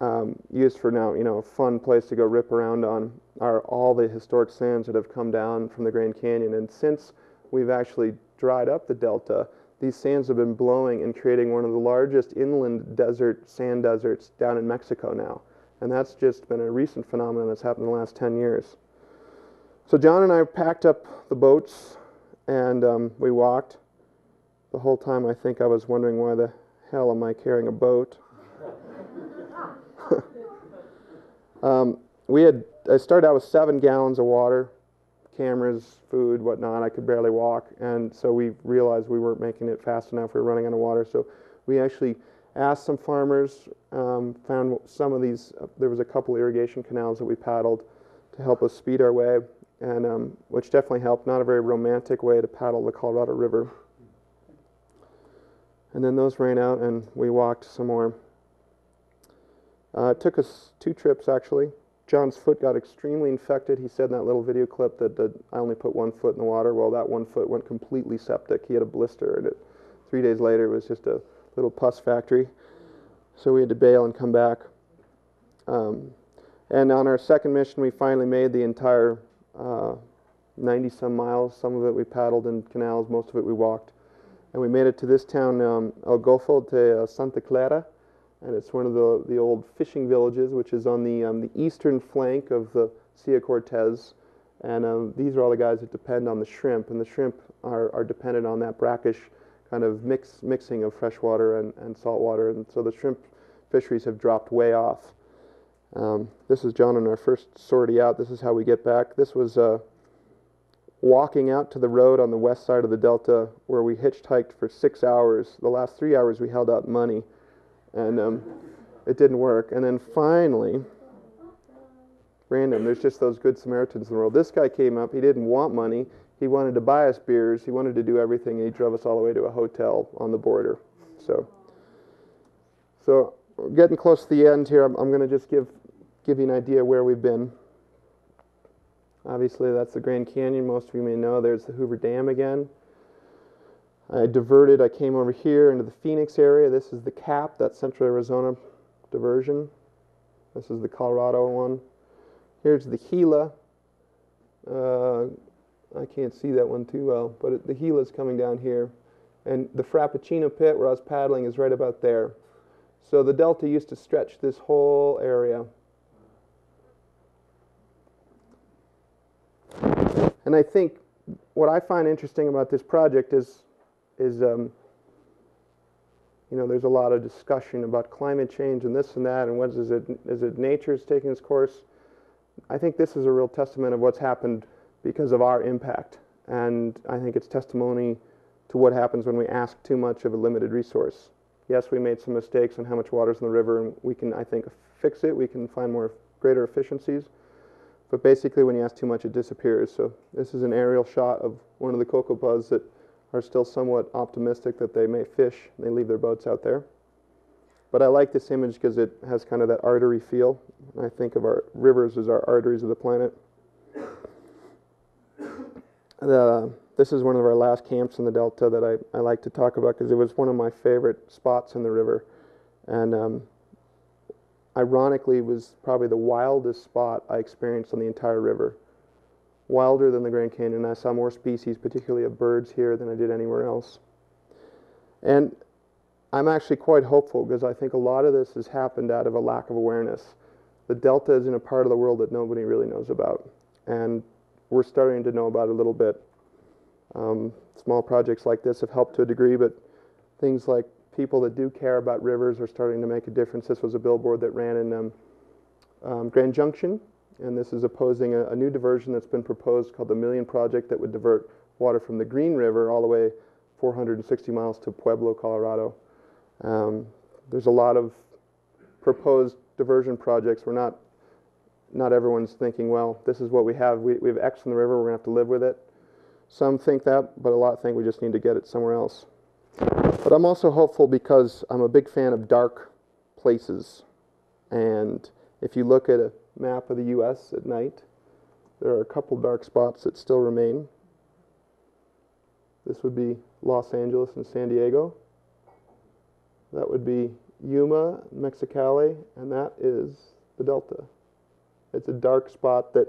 um, used for now, you know, a fun place to go rip around on are all the historic sands that have come down from the Grand Canyon. And since we've actually dried up the delta, these sands have been blowing and creating one of the largest inland desert sand deserts down in Mexico now. And that's just been a recent phenomenon that's happened in the last 10 years. So John and I packed up the boats and um, we walked. The whole time I think I was wondering why the hell am I carrying a boat? um, we had I started out with seven gallons of water, cameras, food, whatnot. I could barely walk, and so we realized we weren't making it fast enough. We were running out of water, so we actually asked some farmers, um, found some of these. Uh, there was a couple irrigation canals that we paddled to help us speed our way, and um, which definitely helped. Not a very romantic way to paddle the Colorado River. And then those ran out, and we walked some more. Uh, it took us two trips actually. John's foot got extremely infected. He said in that little video clip that, that I only put one foot in the water. Well, that one foot went completely septic. He had a blister, and it, three days later, it was just a little pus factory. So we had to bail and come back. Um, and on our second mission, we finally made the entire uh, 90 some miles. Some of it we paddled in canals, most of it we walked. And we made it to this town, um, El Golfo de uh, Santa Clara. And it's one of the, the old fishing villages, which is on the, um, the eastern flank of the of Cortez. And um, these are all the guys that depend on the shrimp. And the shrimp are, are dependent on that brackish kind of mix, mixing of freshwater and, and saltwater. And so the shrimp fisheries have dropped way off. Um, this is John on our first sortie out. This is how we get back. This was uh, walking out to the road on the west side of the delta where we hitchhiked for six hours. The last three hours we held out money, and um, it didn't work. And then finally, random, there's just those good Samaritans in the world. This guy came up. He didn't want money. He wanted to buy us beers. He wanted to do everything, and he drove us all the way to a hotel on the border. So, so we're getting close to the end here. I'm, I'm going to just give give you an idea where we've been. Obviously, that's the Grand Canyon. Most of you may know. There's the Hoover Dam again. I diverted. I came over here into the Phoenix area. This is the Cap, that Central Arizona diversion. This is the Colorado one. Here's the Gila. Uh, I can't see that one too well, but it, the Gila is coming down here. And the Frappuccino pit where I was paddling is right about there. So the delta used to stretch this whole area. And I think what I find interesting about this project is, is um, you know, there's a lot of discussion about climate change and this and that, and what is it? Is it nature's taking its course? I think this is a real testament of what's happened because of our impact, and I think it's testimony to what happens when we ask too much of a limited resource. Yes, we made some mistakes on how much water's in the river, and we can, I think, fix it. We can find more greater efficiencies. But basically, when you ask too much, it disappears. So this is an aerial shot of one of the Cocopahs that are still somewhat optimistic that they may fish. They leave their boats out there. But I like this image because it has kind of that artery feel. I think of our rivers as our arteries of the planet. The, this is one of our last camps in the Delta that I, I like to talk about because it was one of my favorite spots in the river. And um, ironically was probably the wildest spot I experienced on the entire river. Wilder than the Grand Canyon. I saw more species, particularly of birds here, than I did anywhere else. And I'm actually quite hopeful because I think a lot of this has happened out of a lack of awareness. The Delta is in a part of the world that nobody really knows about. And we're starting to know about a little bit. Um, small projects like this have helped to a degree, but things like people that do care about rivers are starting to make a difference. This was a billboard that ran in um, um, Grand Junction, and this is opposing a, a, new diversion that's been proposed called the Million Project that would divert water from the Green River all the way 460 miles to Pueblo, Colorado. Um, there's a lot of proposed diversion projects. We're not, not everyone's thinking, well, this is what we have. We, we have X in the river, we're going to have to live with it. Some think that, but a lot think we just need to get it somewhere else. But I'm also hopeful because I'm a big fan of dark places. And if you look at a map of the US at night, there are a couple dark spots that still remain. This would be Los Angeles and San Diego. That would be Yuma, Mexicali, and that is the Delta. It's a dark spot that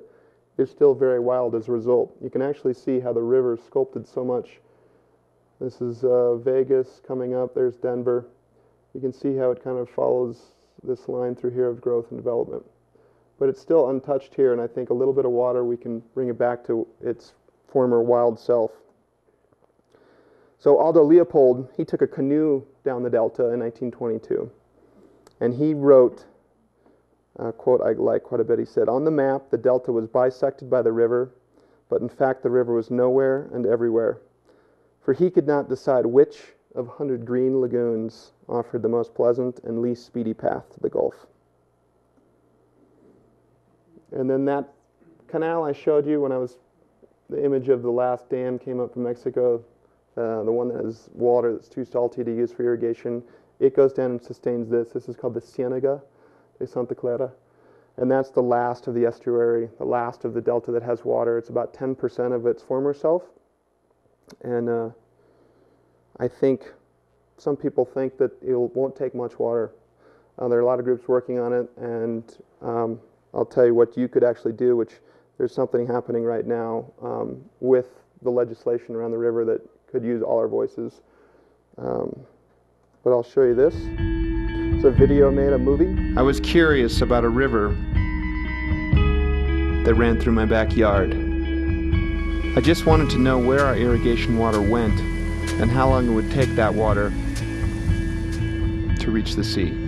is still very wild as a result. You can actually see how the river sculpted so much this is uh, Vegas coming up. There's Denver. You can see how it kind of follows this line through here of growth and development. But it's still untouched here, and I think a little bit of water, we can bring it back to its former wild self. So Aldo Leopold, he took a canoe down the delta in 1922, and he wrote, a quote I like quite a bit, he said, On the map, the delta was bisected by the river, but in fact the river was nowhere and everywhere for he could not decide which of hundred green lagoons offered the most pleasant and least speedy path to the Gulf. And then that canal I showed you when I was, the image of the last dam came up from Mexico, uh, the one that has water that's too salty to use for irrigation. It goes down and sustains this. This is called the Cienega de Santa Clara. and that's the last of the estuary, the last of the delta that has water. It's about 10% of its former self, and uh, I think some people think that it won't take much water. Uh, there are a lot of groups working on it, and um, I'll tell you what you could actually do, which there's something happening right now um, with the legislation around the river that could use all our voices. Um, but I'll show you this. It's a video made, a movie. I was curious about a river that ran through my backyard. I just wanted to know where our irrigation water went and how long it would take that water to reach the sea.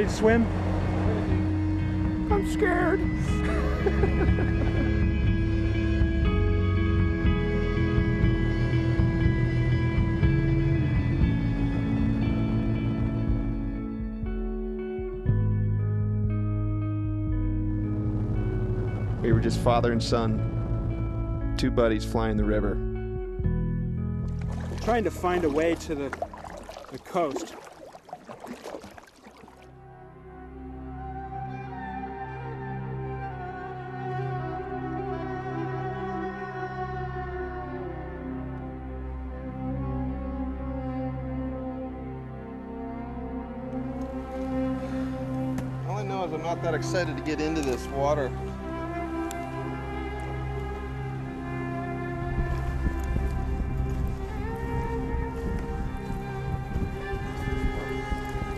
Ready to swim? I'm scared. we were just father and son, two buddies flying the river. Trying to find a way to the, the coast. That excited to get into this water.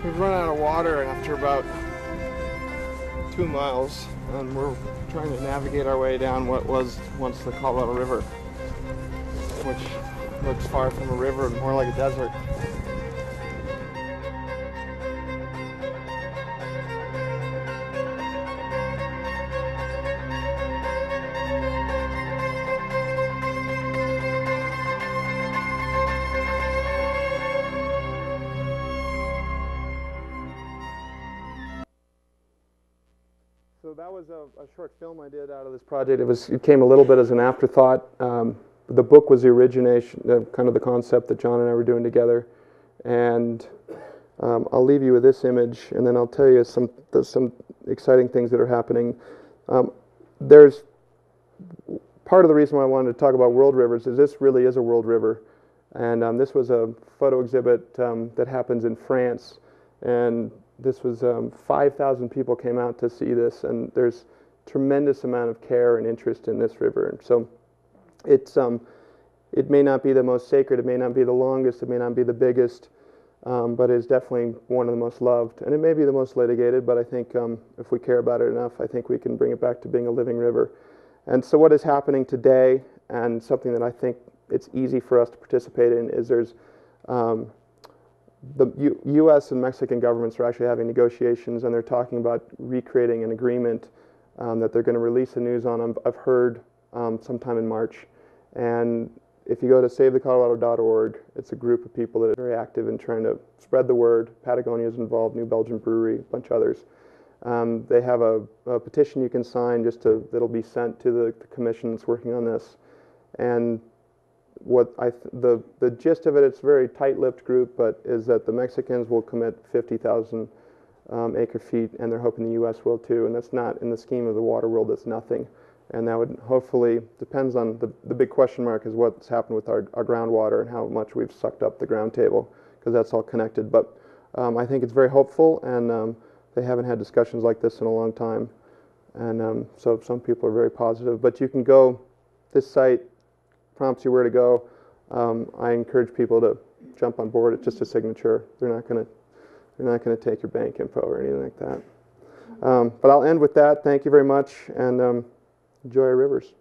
We've run out of water after about two miles, and we're trying to navigate our way down what was once the Colorado River, which looks far from a river and more like a desert. Project. It was it came a little bit as an afterthought. Um, the book was the origination, uh, kind of the concept that John and I were doing together. And um, I'll leave you with this image, and then I'll tell you some some exciting things that are happening. Um, there's part of the reason why I wanted to talk about world rivers is this really is a world river, and um, this was a photo exhibit um, that happens in France, and this was um, 5,000 people came out to see this, and there's tremendous amount of care and interest in this river, and so it's um, it may not be the most sacred, it may not be the longest, it may not be the biggest, um, but it's definitely one of the most loved, and it may be the most litigated. But I think um, if we care about it enough, I think we can bring it back to being a living river. And so, what is happening today, and something that I think it's easy for us to participate in, is there's um, the U- U.S. and Mexican governments are actually having negotiations, and they're talking about recreating an agreement um, that they're going to release the news on. I've, I've heard um, sometime in March, and if you go to SaveTheColorado.org, it's a group of people that are very active in trying to spread the word. Patagonia is involved, New Belgium Brewery, a bunch of others. Um, they have a, a, petition you can sign just to that'll be sent to the, the commission that's working on this, and what I th- the the gist of it, it's a very tight-lipped group, but is that the Mexicans will commit 50,000 um, acre feet, and they're hoping the U.S. will too. And that's not in the scheme of the water world. That's nothing. And that would hopefully depends on the the big question mark is what's happened with our, our groundwater and how much we've sucked up the ground table because that's all connected. But um, I think it's very hopeful, and um, they haven't had discussions like this in a long time. And um, so some people are very positive. But you can go this site prompts you where to go. Um, I encourage people to jump on board. It's just a signature. They're not going to they're not going to take your bank info or anything like that. Um, but I'll end with that. Thank you very much, and um, enjoy our rivers.